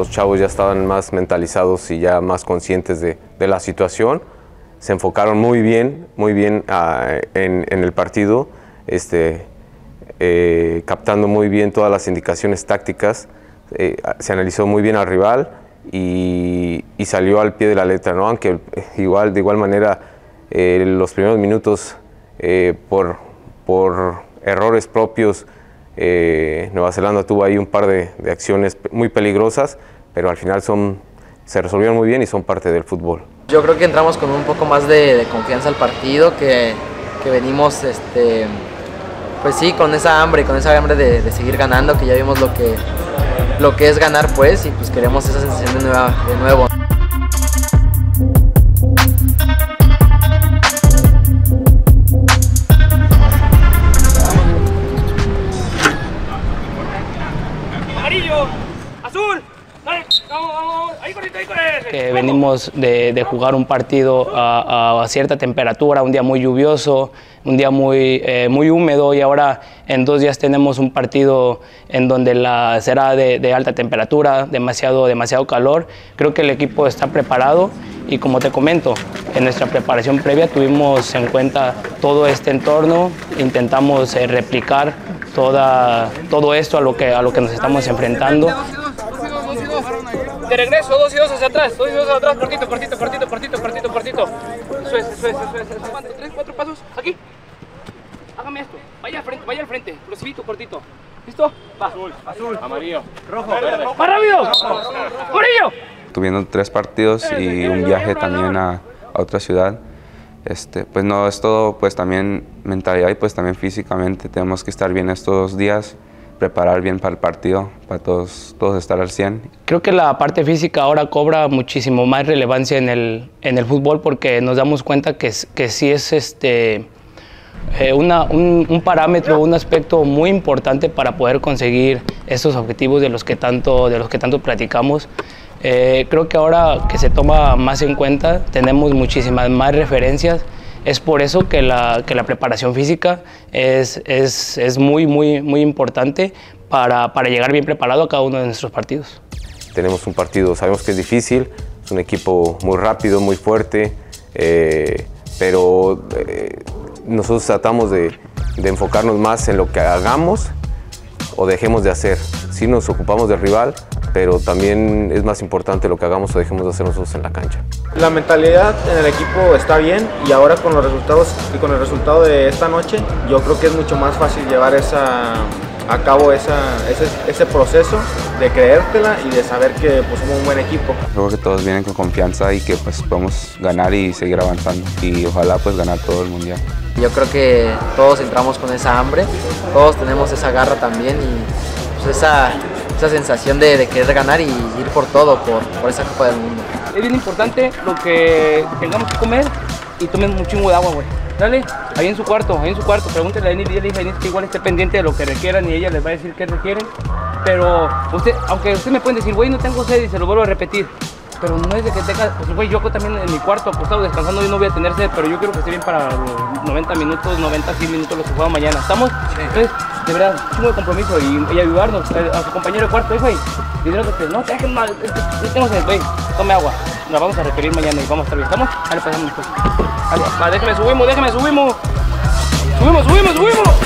los chavos ya estaban más mentalizados y ya más conscientes de, la situación. Se enfocaron muy bien, muy bien ah, en, el partido, este, eh, captando muy bien todas las indicaciones tácticas. Eh, se analizó muy bien al rival y, salió al pie de la letra, ¿no? aunque igual, de igual manera eh, los primeros minutos por, por errores propios eh, Nueva Zelanda tuvo ahí un par de, acciones muy peligrosas, pero al final son, se resolvieron muy bien y son parte del fútbol. Yo creo que entramos con un poco más de, confianza al partido, que, venimos, este, pues sí, con esa hambre, con esa hambre de, seguir ganando, que ya vimos lo que, es ganar, pues, y pues queremos esa sensación de nuevo. Venimos de, jugar un partido a, cierta temperatura, un día muy lluvioso, un día muy, eh, muy húmedo y ahora en dos días tenemos un partido en donde será de, de, alta temperatura, demasiado, demasiado calor. Creo que el equipo está preparado y como te comento, en nuestra preparación previa tuvimos en cuenta todo este entorno, intentamos eh, replicar toda, todo esto a lo, que, a lo que nos estamos enfrentando de regreso, dos y dos hacia atrás, dos y dos hacia atrás, cortito, cortito, cortito, cortito, cortito, cortito. Eso es, eso es, eso es, eso es. Tres, cuatro pasos, aquí. Hágame esto, vaya al frente, vaya al frente, explosivito, cortito. ¿Listo? Va. Azul, azul, amarillo, rojo, verde. ¡Más rápido! ¡Amarillo! Tuvieron tres partidos y un viaje también a, a otra ciudad. Este, pues no, es todo pues también mentalidad y pues también físicamente tenemos que estar bien estos dos días preparar bien para el partido, para todos, todos estar al 100. Creo que la parte física ahora cobra muchísimo más relevancia en el, en el fútbol porque nos damos cuenta que, que sí es este, eh, una, un, un, parámetro, un aspecto muy importante para poder conseguir estos objetivos de los que tanto, de los que tanto platicamos. Eh, creo que ahora que se toma más en cuenta, tenemos muchísimas más referencias es por eso que la, que la preparación física es, es, es, muy, muy, muy importante para, para llegar bien preparado a cada uno de nuestros partidos. Tenemos un partido, sabemos que es difícil, es un equipo muy rápido, muy fuerte, eh, pero eh, nosotros tratamos de, de, enfocarnos más en lo que hagamos o dejemos de hacer. Si nos ocupamos del rival, pero también es más importante lo que hagamos o dejemos de hacer nosotros en la cancha. La mentalidad en el equipo está bien y ahora con los resultados y con el resultado de esta noche, yo creo que es mucho más fácil llevar esa, a cabo esa, ese, ese, proceso de creértela y de saber que pues, somos un buen equipo. Creo que todos vienen con confianza y que pues podemos ganar y seguir avanzando y ojalá pues ganar todo el mundial. Yo creo que todos entramos con esa hambre, todos tenemos esa garra también y pues, esa, esa sensación de, querer ganar y ir por todo, por, por esa Copa del Mundo. Es bien importante lo que tengamos que comer y tomen un chingo de agua, güey. Dale, ahí en su cuarto, ahí en su cuarto, pregúntele a Enid, dile a Enid que igual esté pendiente de lo que requieran y ella les va a decir qué requieren. Pero usted, aunque usted me pueden decir, güey, no tengo sed y se lo vuelvo a repetir. Pero no es de que tenga, pues güey, yo también en mi cuarto acostado descansando y no voy a tener sed, pero yo quiero que esté bien para los 90 minutos, 90, 100 minutos los que juega mañana. ¿Estamos? Sí. Entonces, de verdad, chingo de compromiso y, y ayudarnos eh, a su compañero de cuarto, güey. Y que no te dejes mal, tengo sed, güey, tome agua. La vamos a requerir mañana y vamos a estar bien. ¿Estamos? Vale, pasamos pues. Vale, va, déjeme, subimos, déjeme, subimos. Subimos, subimos, subimos.